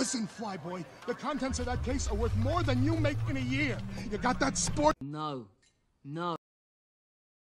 Listen, Flyboy, the contents of that case are worth more than you make in a year. You got that sport? No. No.